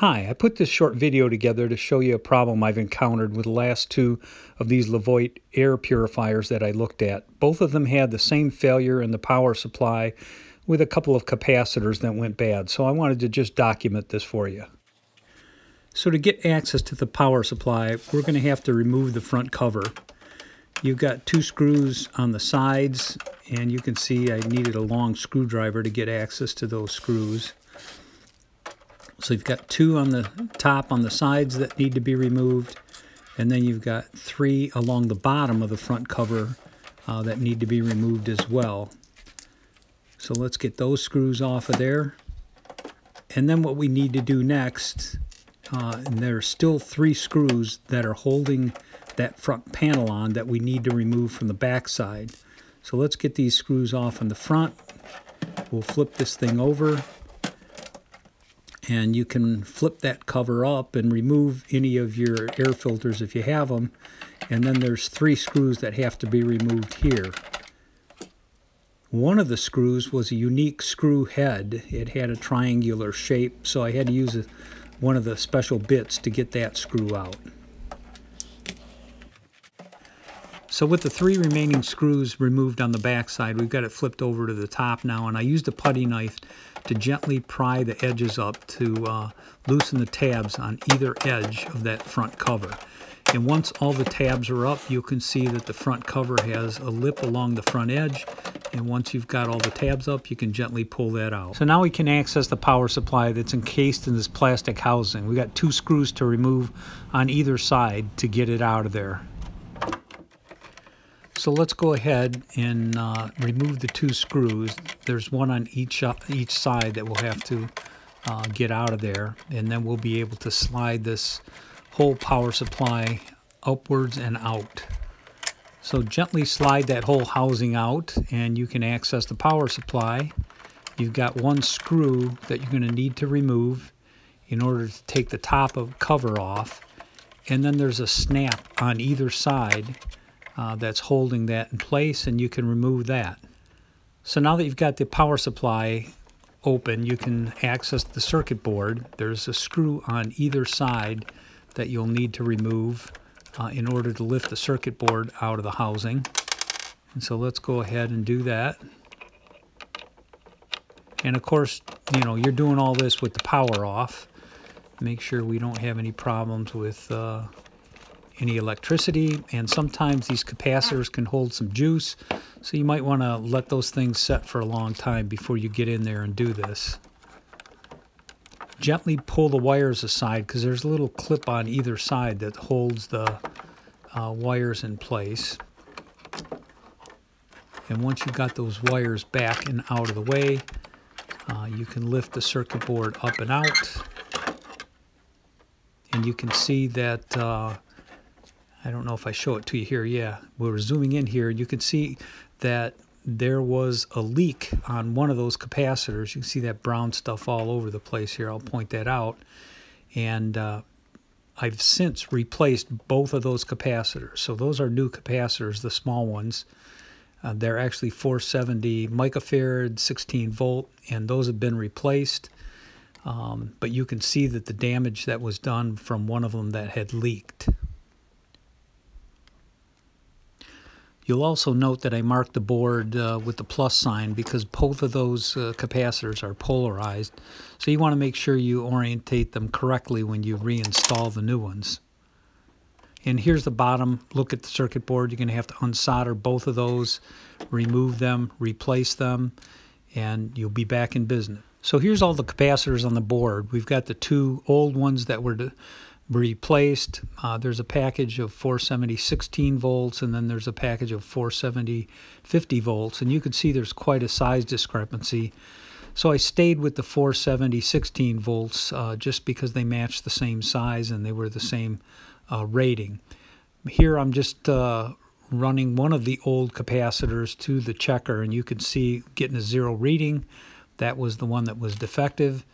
Hi, I put this short video together to show you a problem I've encountered with the last two of these Levoit air purifiers that I looked at. Both of them had the same failure in the power supply with a couple of capacitors that went bad, so I wanted to just document this for you. So to get access to the power supply, we're going to have to remove the front cover. You've got two screws on the sides, and you can see I needed a long screwdriver to get access to those screws. So you've got two on the top on the sides that need to be removed, and then you've got three along the bottom of the front cover uh, that need to be removed as well. So let's get those screws off of there. And then what we need to do next, uh, and there are still three screws that are holding that front panel on that we need to remove from the back side. So let's get these screws off on the front. We'll flip this thing over and you can flip that cover up and remove any of your air filters if you have them and then there's three screws that have to be removed here. One of the screws was a unique screw head. It had a triangular shape so I had to use a, one of the special bits to get that screw out. So with the three remaining screws removed on the back side, we've got it flipped over to the top now, and I used a putty knife to gently pry the edges up to uh, loosen the tabs on either edge of that front cover. And once all the tabs are up, you can see that the front cover has a lip along the front edge. And once you've got all the tabs up, you can gently pull that out. So now we can access the power supply that's encased in this plastic housing. We got two screws to remove on either side to get it out of there. So let's go ahead and uh, remove the two screws. There's one on each uh, each side that we'll have to uh, get out of there, and then we'll be able to slide this whole power supply upwards and out. So gently slide that whole housing out, and you can access the power supply. You've got one screw that you're going to need to remove in order to take the top of cover off, and then there's a snap on either side uh, that's holding that in place and you can remove that. So now that you've got the power supply open, you can access the circuit board. There's a screw on either side that you'll need to remove uh, in order to lift the circuit board out of the housing. And so let's go ahead and do that. And of course, you know, you're doing all this with the power off. Make sure we don't have any problems with uh, any electricity, and sometimes these capacitors can hold some juice, so you might want to let those things set for a long time before you get in there and do this. Gently pull the wires aside because there's a little clip on either side that holds the uh, wires in place. And once you've got those wires back and out of the way, uh, you can lift the circuit board up and out. And you can see that uh, I don't know if I show it to you here. Yeah, we're zooming in here. and You can see that there was a leak on one of those capacitors. You can see that brown stuff all over the place here. I'll point that out. And uh, I've since replaced both of those capacitors. So those are new capacitors, the small ones. Uh, they're actually 470 microfarad, 16 volt, and those have been replaced. Um, but you can see that the damage that was done from one of them that had leaked. You'll also note that I marked the board uh, with the plus sign because both of those uh, capacitors are polarized. So you want to make sure you orientate them correctly when you reinstall the new ones. And here's the bottom. Look at the circuit board. You're going to have to unsolder both of those, remove them, replace them, and you'll be back in business. So here's all the capacitors on the board. We've got the two old ones that were replaced. Uh, there's a package of 470 16 volts, and then there's a package of 470 50 volts, and you can see there's quite a size discrepancy. So I stayed with the 470 16 volts uh, just because they matched the same size and they were the same uh, rating. Here I'm just uh, running one of the old capacitors to the checker, and you can see getting a zero reading. That was the one that was defective.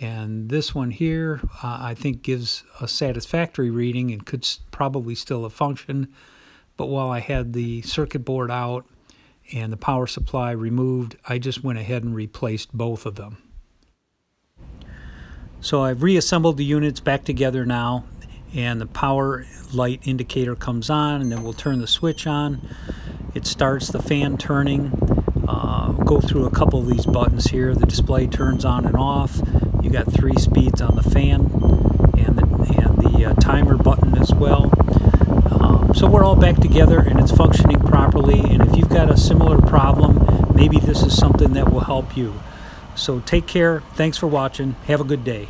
And this one here, uh, I think, gives a satisfactory reading and could probably still have functioned. But while I had the circuit board out and the power supply removed, I just went ahead and replaced both of them. So I've reassembled the units back together now and the power light indicator comes on and then we'll turn the switch on. It starts the fan turning. Uh, go through a couple of these buttons here. The display turns on and off. You got three speeds on the fan and the, and the uh, timer button as well. Um, so we're all back together and it's functioning properly. And if you've got a similar problem, maybe this is something that will help you. So take care. Thanks for watching. Have a good day.